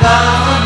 Thou